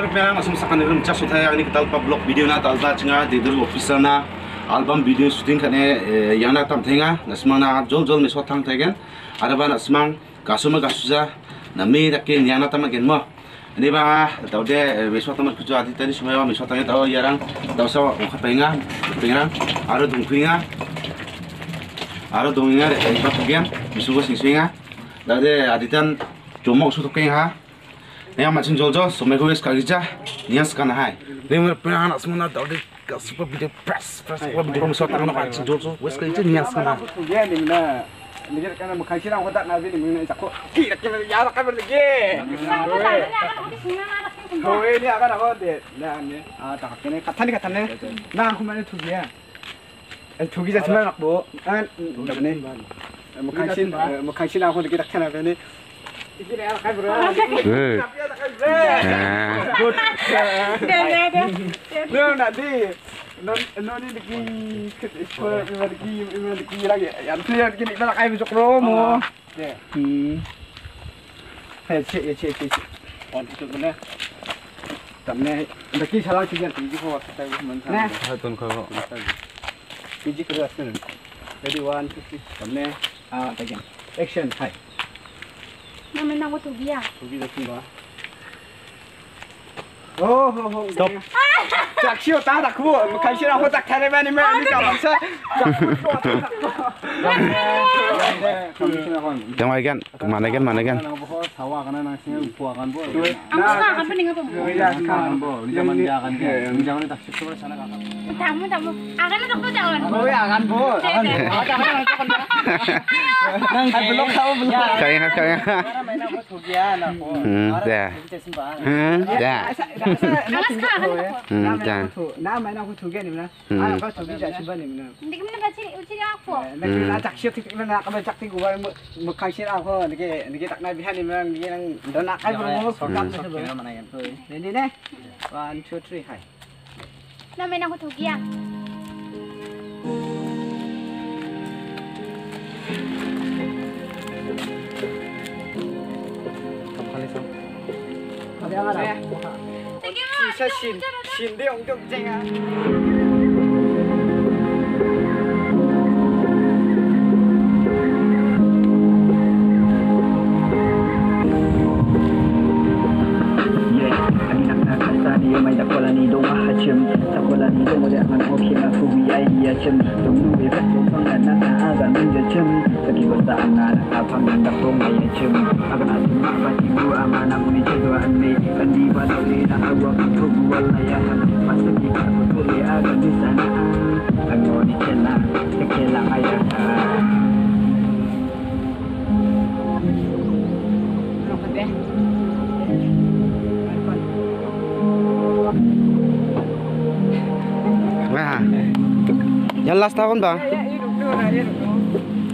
Pera masuk sakan rum cas uthaya ini kita lupa blog video na talta chinga didur officer na album video shooting kane yang na tam thenga nasmang na jol jol mesot thang thegen araba nasmang kasuma kasuja nami takin yang na tam gen mo ini ba tau de mesot tam kujo adi tadi semua mesot tang tau yarang tau sa ukapenga penga aro dungpinga aro dunginga ini ba kugian misugo singsinga dade aditan jomok sutukenga Nea macin jojo, sume kui es kagija, nia skana hai. Nia mer pera anak semua nak dawde super video press, press kua bide rumus otak nak macin jojo, wes kagija nia skana. Mukhasin, mukhasin aku dekat kena begini. Ready one two three. Tamne ah again. Action hai. Namin ako tugiya. Tugi dah tinggal. Oh, oh, oh. Stop. Cak siu tak tak ku, makan siu aku tak kare bani me ni kalau sa. Yang mana kan? Mana kan? Mana kan? Sawa kan nang upua kan bo. Ang gusto ka pa nga po. Ya kan bo. Ni zaman dia kan. Ni zaman tak sana kan. Tamo, tamo. Akan na. Oh ya kan bo. Kan. Kan kan. Nang. Main aku tugian aku. Hmm, dah. Hmm, dah. Alas ka, akan na po. Hmm, dah. Na main aku tugian ni mana? Ah, kau tugi dah simpan ni mana? Hindi ka mo nabachiri, uchiri ako. Nanti nak cak siu tik mana nak cak tik gua makan siu aku. Niki niki tak nak bihan ni mana niki nang dah nak kai belum mau suka tu mana yang tu. Ini ni. One two three hai. Namin ako tugiya. Ada yang ada. 我只吃心，心力用中正啊。Ya chem a ga na chem ma ba ti bu a ma na mu ni che do an me kan di ba do ni na a wa ku bu wal na ya ha ma sa ki ka ku tu le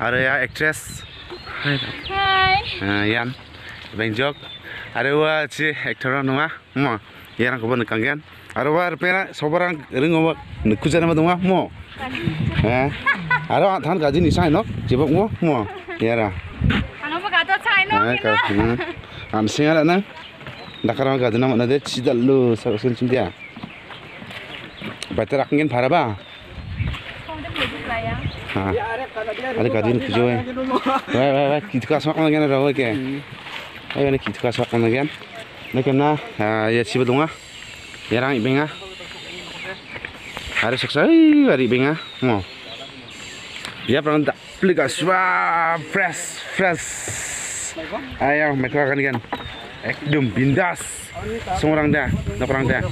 kana taman ha are ya actress Hi. yan benjok are wa chi actor nunga? Mo. Ya nak ben kangen are wa pera sobarang ringo nikujana ma dunga mo. Ha are than gaji ni sai no jibok mo? Mo. Yara Ano pa kato chay no? Ay, ka. Am singa na. Nakarang ka dina na de chidal lu sa usul chimdia. Bater akingen paraba. Kung di pwede kaya. Ha. Ada kadin kujo eh. Wai wai wai kit ka sok na gana rawo ke. Ay ne kit ka sok na gan. Na kana ya chibadunga. Yarang ibenga. Hari hari ibenga. Mo. Ya perang tak pelika swa fresh fresh. Ayo mereka akan kan. Ekdum bindas. Seorang dah, nak orang dah.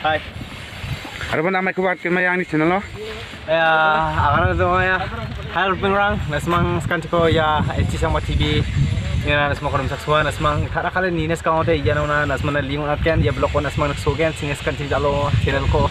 Hai. Ada apa nama kuat kemayang ni channel lo? Ya, akan itu ya. Hai pengrang, nasmang sekarang ko ya HC sama TV. Ina nasmang korum saksua nasmang thara kale ni nes kaung te yana na nasmang na lingon atken ya blog ko nasmang naksogen singes kan ti jalo channel ko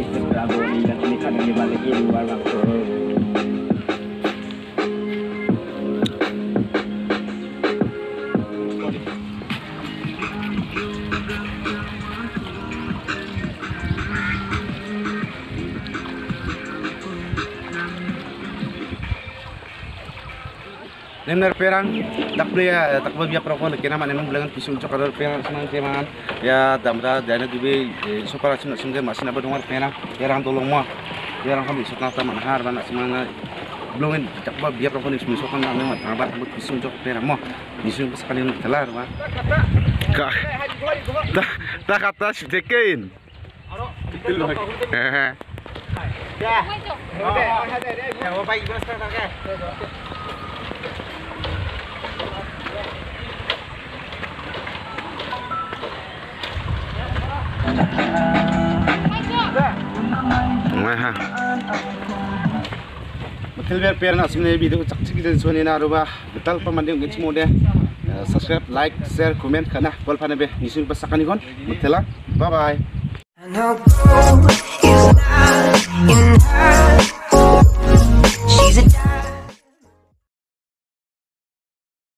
Isip rabo ni gat ni Nemner perang takble ya takbe biya prokon kena man nemang belangan pisung cokar perang senang keman ya damra dana dube sopara cina sumde masina badungar perang perang tolong mo perang kami sutna ta man har bana semana belum takbe biya prokon ismu sokan na memang abat but pisung cok perang mo pisung sekali telar ma ka ta ta kata Hehe. Oke, ya biar biar nak dan suami na ruba betul pemandang gitu ไม่ฮะมาเทลเบียร์เพียร์นะสมัยนี้วิดีโอจักชิกเดินส่วนนี้นะรู้ป่ะเดี๋ยวตั้งประมาณเดือนกันชั่วโมงเดียวสับสครับไลค์แชร์คอมเมนต์กันนะบอลฟันเบียร์นี่ซึ่งเป็นสักการณ์ก่อนมาเทล่ะบ๊ายบาย